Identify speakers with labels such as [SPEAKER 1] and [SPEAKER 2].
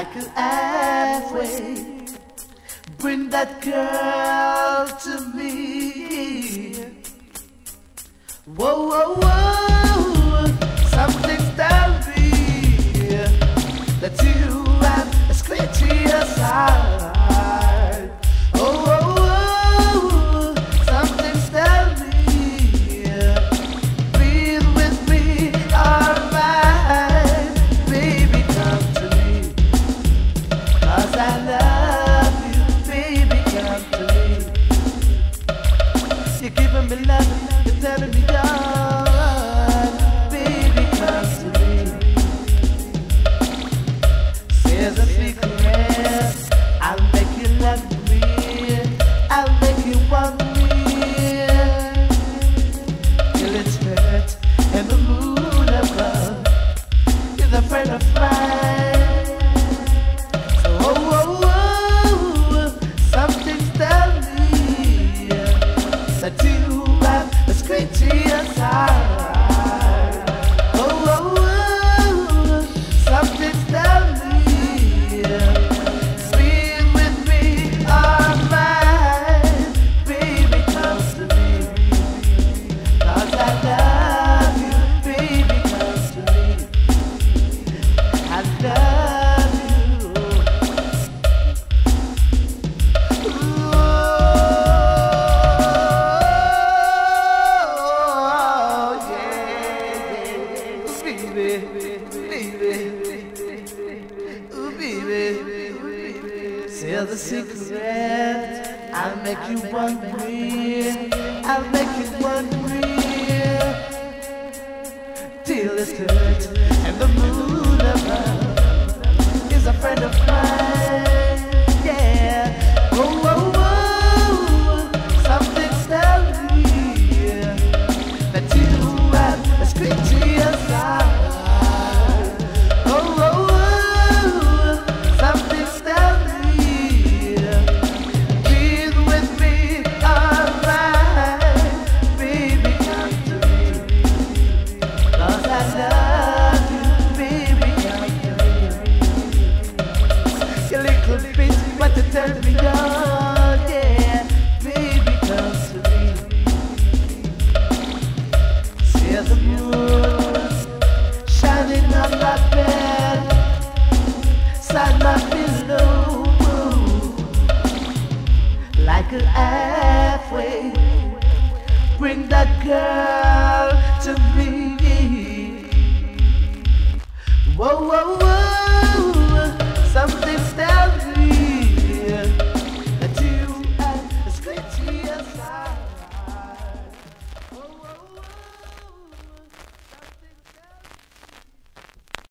[SPEAKER 1] like a halfway. Bring that girl to me. Whoa, whoa, whoa. Me. Love, telling to a secret, I'll make you love me, I'll make you want me. Sell the secret. I'll make you one me. I'll make you want me till it's hurt and the moon tell me, oh, yeah. Baby, come to me. See the moon shining on my bed, side my pillow, like a halfway. Bring that girl to me. Whoa, whoa, whoa.